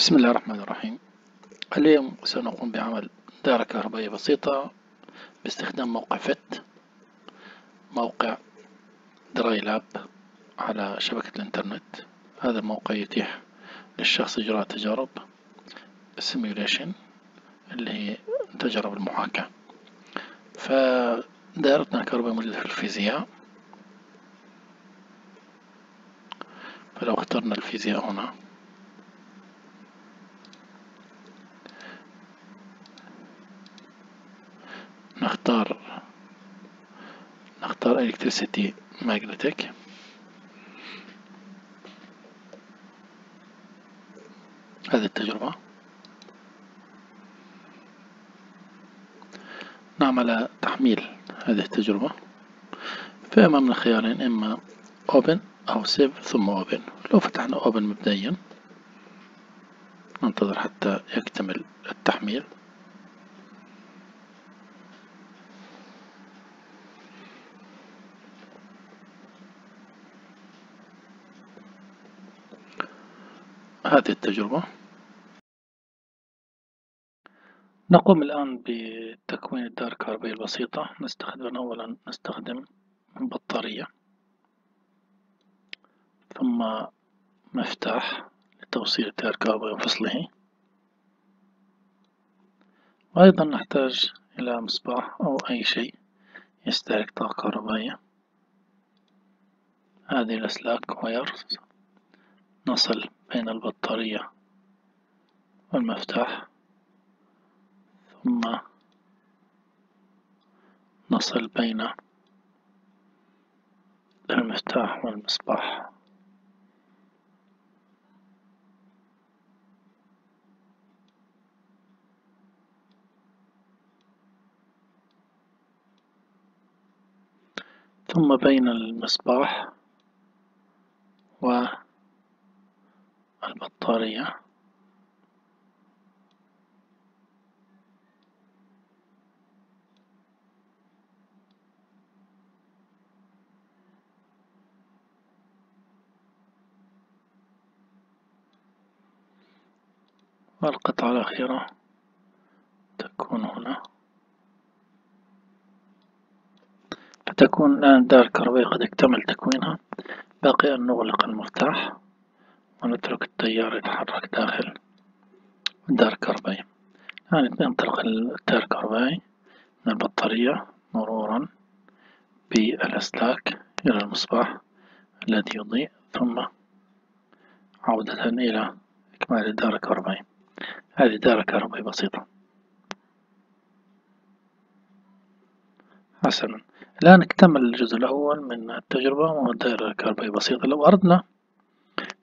بسم الله الرحمن الرحيم. اليوم سنقوم بعمل دائرة كهربائية بسيطة باستخدام موقع PhET موقع dry lab على شبكة الإنترنت. هذا الموقع يتيح للشخص إجراء تجارب simulation اللي هي تجارب المحاكاة فدائرتنا الكهربائية موجودة في الفيزياء. فلو اخترنا الفيزياء هنا. نختار نختار electricity magnetic. هذه التجربة. نعمل تحميل هذه التجربة فأمامنا خيارين إما open أو save ثم open لو فتحنا open مبدئيا ننتظر حتى يكتمل التحميل. هذه التجربة. نقوم الآن بتكوين الدائرة الكهربائية البسيطة. نستخدم أولا نستخدم بطارية ثم مفتاح لتوصيل التيار الكهربائي وفصله. وأيضا نحتاج إلى مصباح أو أي شيء يستهلك طاقة كهربائية. هذه الأسلاك وايرز نصل بين البطارية والمفتاح ثم نصل بين المفتاح والمصباح. ثم بين المصباح و البطارية. والقطعة الأخيرة تكون هنا. فتكون الآن الدائرة الكهربائية قد اكتمل تكوينها. باقي أن نغلق المفتاح. ونترك التيار يتحرك داخل الدائرة الكهربائية الآن ينطلق التيار الكهربائي من البطارية مرورا بالأسلاك إلى المصباح الذي يضيء ثم عودة إلى إكمال الدائرة الكهربائية هذه دائرة كهربائية بسيطة. حسنا. الآن اكتمل الجزء الأول من التجربة وهو الكهربائية بسيطة لو أردنا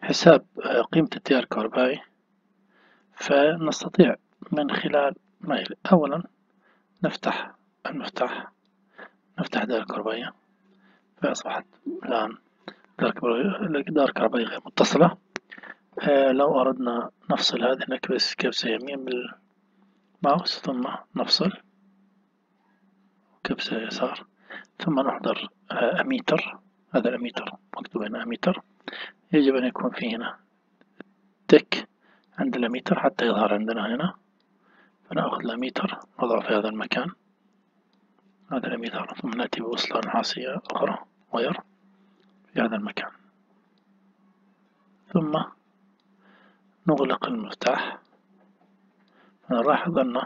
حساب آه، قيمة التيار الكهربائي. فنستطيع من خلال ما يلي أولا نفتح المفتاح نفتح دائرة كهربائية فأصبحت الآن دائرة كهربائية غير متصلة. آه، لو أردنا نفصل هذه نكبس كبسة يمين بالماوس ثم نفصل. كبسة يسار ثم نحضر آه، أميتر. هذا الأميتر مكتوب هنا أميتر. يجب أن يكون في هنا تك عند الأميتر حتى يظهر عندنا هنا. فنأخذ الأميتر نضعه في هذا المكان. هذا الأميتر ثم نأتي بوصلة نحاسية أخرى وير في هذا المكان. ثم نغلق المفتاح. نلاحظ أن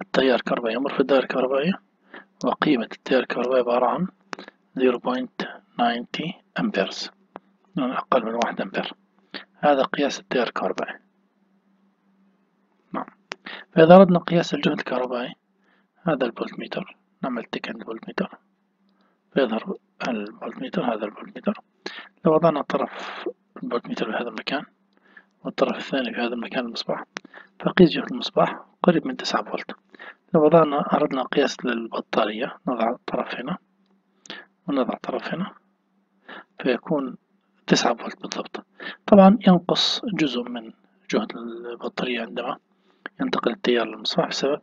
التيار الكهربائي يمر في الدائرة الكهربائية وقيمة التيار الكهربائي عبارة عن 0.90 amperes أقل من واحد أمبير. هذا قياس التيار الكهربائي. نعم. فإذا أردنا قياس الجهد الكهربائي هذا الفولتميتر نعمل tick عند الفولتميتر فيظهر الفولتميتر هذا الفولتميتر. لو وضعنا طرف الفولتميتر في هذا المكان والطرف الثاني في هذا المكان المصباح فقيس جهد المصباح قريب من تسعة فولت. لو وضعنا أردنا قياس للبطارية نضع طرف هنا ونضع طرف هنا فيكون تسعة فولت بالضبط. طبعا ينقص جزء من جهد البطارية عندما ينتقل التيار للمصباح بسبب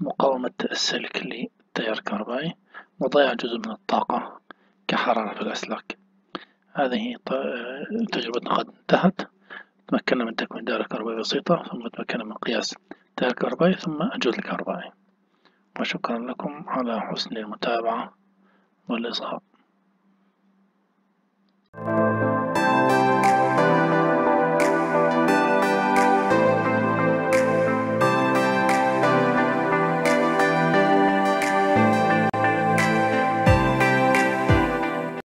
مقاومة السلك للتيار الكهربائي وضياع جزء من الطاقة كحرارة في الأسلاك. هذه تجربتنا قد انتهت. تمكنا من تكوين دائرة كهربائية بسيطة ثم تمكنا من قياس التيار الكهربائي ثم الجهد الكهربائي وشكرا لكم على حسن المتابعة والإصغاء.